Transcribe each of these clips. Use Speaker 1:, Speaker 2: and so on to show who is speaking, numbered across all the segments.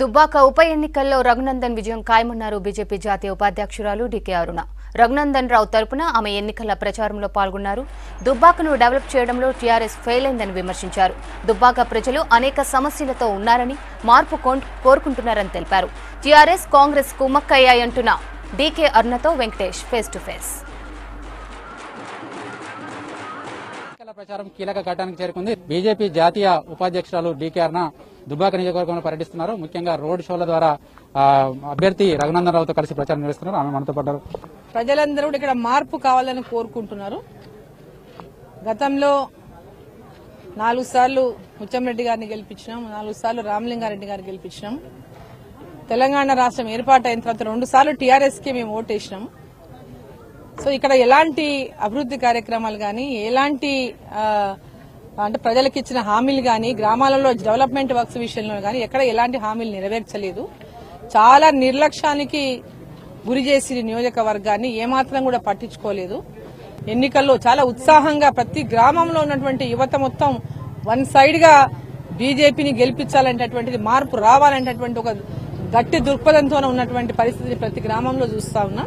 Speaker 1: దుబ్బాక ఉప ఎన్నికల్లో రఘునందన్ విజయం ఖాయమన్నారు బీజేపీ జాతీయ ఉపాధ్యక్షురాలు డీకే అరుణ. రఘునందన్ రావు తరపున ఆమె ఎన్నికల ప్రచారంలో పాల్గొన్నారు. దుబ్బాకను డెవలప్ చేయడంలో టీఆర్ఎస్ ఫెయిల్ అయిందని విమర్శించారు. దుబ్బాక ప్రజలు అనేక సమస్యలతో ఉన్నారని మార్పు కోరుకుంటున్నారని తెలిపారు. టీఆర్ఎస్ కాంగ్రెస్ కుమ్మక్కయ్యాయంటున్న డీకే అరుణతో వెంకటేష్ ఫేస్ టు ఫేస్.
Speaker 2: ప్రచారం కీలక ఘట్టానికి చేరుకుంది. బీజేపీ జాతీయ ఉపాధ్యక్షురాలు డీకే అరుణ దుబ్బాక నియోజకవర్గంలో పర్యటిస్తున్నారు. ముఖ్యంగా రోడ్ షోల ద్వారా అభ్యర్థి రఘునందన్ రావుతో కలిసి ప్రచారం నిర్వహిస్తున్నారు ఆమె మనతో పడ్డారు
Speaker 3: ప్రజలందరూ కూడా ఇక్కడ మార్పు కావాలని కోరుకుంటున్నారు. గతంలో నాలుగు సార్లు ముచ్చంరెడ్డి గారిని గెలిపించినాం నాలుగు సార్లు రామలింగారెడ్డి గారిని గెలిపించినాం. తెలంగాణ రాష్ట్రం ఏర్పాటైన తర్వాత రెండు సార్లు టీఆర్ఎస్కి మేము ఓటేసినాం. సో ఇక్కడ ఎలాంటి అభివృద్ధి కార్యక్రమాలు కానీ ఎలాంటి అంటే ప్రజలకు ఇచ్చిన హామీలు కానీ గ్రామాలలో డెవలప్మెంట్ వర్క్స్ విషయంలో కానీ ఎక్కడ ఎలాంటి హామీలు నెరవేర్చలేదు. చాలా నిర్లక్ష్యానికి గురి చేసి నియోజకవర్గాన్ని ఏమాత్రం కూడా పట్టించుకోలేదు. ఎన్నికల్లో చాలా ఉత్సాహంగా ప్రతి గ్రామంలో ఉన్నటువంటి యువత మొత్తం వన్ సైడ్గా బీజేపీని గెలిపించాలనేటటువంటిది మార్పు రావాలనేటటువంటి ఒక గట్టి దృక్పథంతో ఉన్నటువంటి పరిస్థితిని ప్రతి గ్రామంలో చూస్తా ఉన్నా.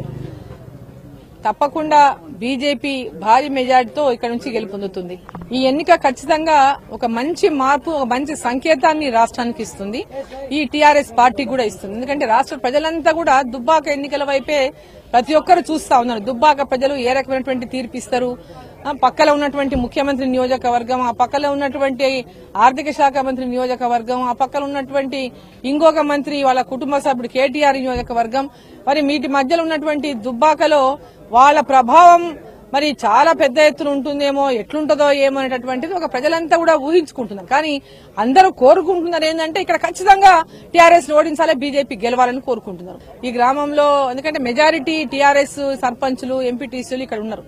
Speaker 3: తప్పకుండా బీజేపీ భారీ మెజార్టీతో ఇక్కడ నుంచి గెలుపొందుతుంది. ఈ ఎన్నిక ఖచ్చితంగా ఒక మంచి మార్పు ఒక మంచి సంకేతాన్ని రాష్ట్రానికి ఇస్తుంది. ఈ టీఆర్ఎస్ పార్టీ కూడా ఇస్తుంది. ఎందుకంటే రాష్ట్ర ప్రజలంతా కూడా దుబ్బాక ఎన్నికల వైపే ప్రతి ఒక్కరు చూస్తా ఉన్నారు. దుబ్బాక ప్రజలు ఏ రకమైనటువంటి తీర్పు ఇస్తారు ఉన్నటువంటి ముఖ్యమంత్రి నియోజకవర్గం ఆ పక్కలో ఉన్నటువంటి ఆర్థిక శాఖ మంత్రి నియోజకవర్గం ఆ పక్కన ఉన్నటువంటి ఇంకొక మంత్రి వాళ్ళ కుటుంబ సభ్యుడు కేటీఆర్ నియోజకవర్గం. మరి వీటి మధ్యలో ఉన్నటువంటి దుబ్బాకలో వాళ్ళ ప్రభావం మరి చాలా పెద్ద ఎత్తున ఉంటుందేమో ఎట్లుంటుందో ఏమో అనేటటువంటిది ఒక ప్రజలంతా కూడా ఊహించుకుంటున్నారు. కానీ అందరూ కోరుకుంటున్నారు ఏంటంటే ఇక్కడ ఖచ్చితంగా టీఆర్ఎస్ ఓడించాలి బీజేపీ గెలవాలని కోరుకుంటున్నారు. ఈ గ్రామంలో ఎందుకంటే మెజారిటీ టీఆర్ఎస్ సర్పంచులు ఎంపీటీసీలు ఇక్కడ ఉన్నారు.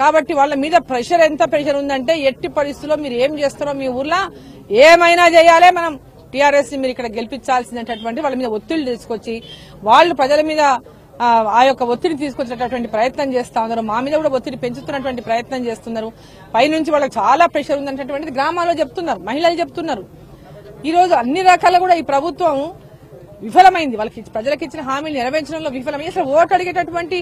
Speaker 3: కాబట్టి వాళ్ళ మీద ప్రెషర్ ఎంత ప్రెషర్ ఉందంటే ఎట్టి పరిస్థితుల్లో మీరు ఏం చేస్తారో మీ ఊర్లో ఏమైనా చేయాలి మనం టీఆర్ఎస్ మీరు ఇక్కడ గెలిపించాల్సినటువంటి వాళ్ళ మీద ఒత్తిడి తీసుకొచ్చి వాళ్ళు ప్రజల మీద ఆ, యొక్క ఒత్తిడి తీసుకొచ్చేటటువంటి ప్రయత్నం చేస్తా ఉన్నారు. మా మీద కూడా ఒత్తిడి పెంచుతున్నటువంటి ప్రయత్నం చేస్తున్నారు. పైనుంచి వాళ్ళకి చాలా ప్రెషర్ ఉందనేటటువంటిది గ్రామాల్లో చెప్తున్నారు. మహిళలు చెప్తున్నారు. ఈరోజు అన్ని రకాల కూడా ఈ ప్రభుత్వం విఫలమైంది. వాళ్ళకి ప్రజలకు ఇచ్చిన హామీలు నెరవేర్చడంలో విఫలమైంది అసలు ఓటు అడిగేటటువంటి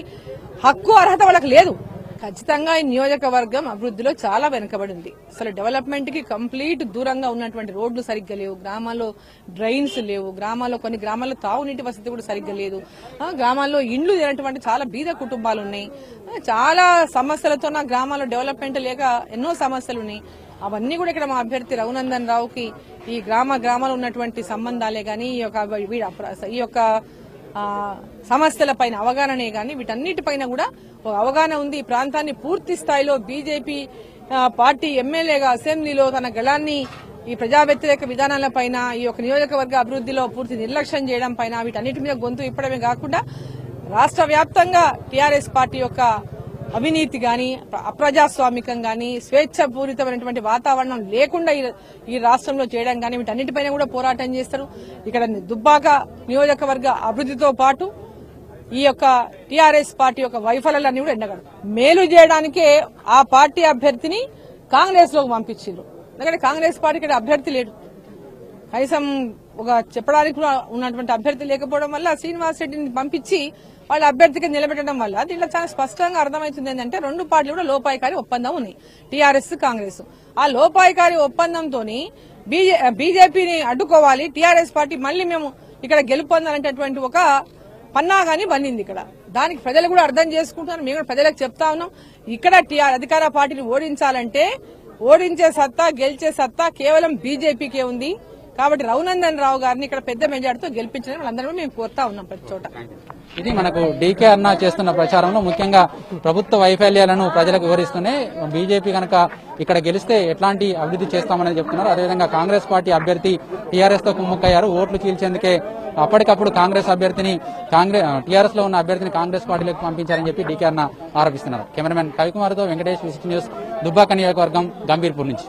Speaker 3: హక్కు అర్హత వాళ్ళకి లేదు. ఖచ్చితంగా ఈ నియోజకవర్గం అభివృద్ధిలో చాలా వెనుకబడి ఉంది అసలు డెవలప్మెంట్కి కంప్లీట్ దూరంగా ఉన్నటువంటి రోడ్లు సరిగ్గా లేవు గ్రామాల్లో డ్రైన్స్ లేవు గ్రామాల్లో కొన్ని గ్రామాల్లో తాగునీటి వసతి కూడా సరిగ్గా లేదు. గ్రామాల్లో ఇండ్లు లేనటువంటి చాలా బీద కుటుంబాలు ఉన్నాయి. చాలా సమస్యలతో నా గ్రామాల్లో డెవలప్మెంట్ లేక ఎన్నో సమస్యలు ఉన్నాయి. అవన్నీ కూడా ఇక్కడ మా అభ్యర్థి రఘునందన్ రావుకి ఈ గ్రామ గ్రామాలు ఉన్నటువంటి సంబంధాలే కానీ ఈ యొక్క వీడ- ఈ యొక్క సమస్యలపైన అవగాహననే గాని వీటన్నిటిపైన కూడా ఒక అవగాహన ఉంది. ఈ ప్రాంతాన్ని పూర్తి స్థాయిలో బీజేపీ పార్టీ ఎమ్మెల్యేగా అసెంబ్లీలో తన గళాన్ని ఈ ప్రజా వ్యతిరేక విధానాలపైన ఈ యొక్క నియోజకవర్గ అభివృద్ధిలో పూర్తి నిర్లక్ష్యం చేయడం పైన వీటన్నిటి మీద గొంతు ఇప్పడమే కాకుండా రాష్ట్ర వ్యాప్తంగా టీఆర్ఎస్ పార్టీ యొక్క అవినీతి గాని అప్రజాస్వామికం గాని స్వేచ్ఛపూరితమైనటువంటి వాతావరణం లేకుండా ఈ- ఈ రాష్ట్రంలో చేయడం కానీ వీటన్నిటిపైన కూడా పోరాటం చేస్తారు. ఇక్కడ దుబ్బాక నియోజకవర్గ అభివృద్ధితో పాటు ఈ యొక్క టీఆర్ఎస్ పార్టీ యొక్క వైఫల్యాలన్నీ కూడా ఎండగడు మేలు చేయడానికే ఆ పార్టీ అభ్యర్థిని కాంగ్రెస్లోకి పంపించారు. ఎందుకంటే కాంగ్రెస్ పార్టీ ఇక్కడ అభ్యర్థి లేడు. కనీసం ఒక చెప్పడానికి కూడా ఉన్నటువంటి అభ్యర్థి లేకపోవడం వల్ల శ్రీనివాస్ రెడ్డిని పంపించి వాళ్ళ అభ్యర్థికి నిలబెట్టడం వల్ల దీంట్లో చాలా స్పష్టంగా అర్థమవుతుంది ఏంటంటే రెండు పార్టీలు కూడా లోపాయికారి ఒప్పందం ఉన్నాయి టీఆర్ఎస్ కాంగ్రెస్. ఆ లోపాయికారి ఒప్పందంతో బీజేపీని అడ్డుకోవాలి టీఆర్ఎస్ పార్టీ మళ్ళీ మేము ఇక్కడ గెలుపొందాలనేటటువంటి ఒక పన్నాగాని బండింది ఇక్కడ. దానికి ప్రజలు కూడా అర్థం చేసుకుంటున్నారు. మేము కూడా ప్రజలకు చెప్తా ఉన్నాం. ఇక్కడ టీఆర్ అధికార పార్టీని ఓడించాలంటే ఓడించే సత్తా గెలిచే సత్తా కేవలం బీజేపీకే ఉంది. కాబట్టి రఘునందన్ రావు గారిని ఇక్కడ పెద్ద మెజార్టీతో గెలిపించడం వాళ్ళందరూ మేము కోరుతా ఉన్నాం ప్రతి చోట.
Speaker 2: ఇది మనకు డీకే అన్న చేస్తున్న ప్రచారంలో ముఖ్యంగా ప్రభుత్వ వైఫల్యాలను ప్రజలకు వివరిస్తూనే బీజేపీ కనుక ఇక్కడ గెలిస్తే ఎట్లాంటి అభివృద్ధి చేస్తామని చెప్తున్నారు. అదేవిధంగా కాంగ్రెస్ పార్టీ అభ్యర్థి టీఆర్ఎస్తో కుమ్ముక్కయ్యారు. ఓట్లు చీల్చేందుకే అప్పటికప్పుడు కాంగ్రెస్ అభ్యర్థిని కాంగ్రెస్ టీఆర్ఎస్లో ఉన్న అభ్యర్థిని కాంగ్రెస్ పార్టీలోకి పంపించారని చెప్పి డీకే అన్న ఆరోపిస్తున్నారు. కెమెరామెన్ కవికుమార్తో వెంకటేష్ విసిట్ న్యూస్ దుబ్బాక నియోజకవర్గం గంభీర్పూర్ నుంచి.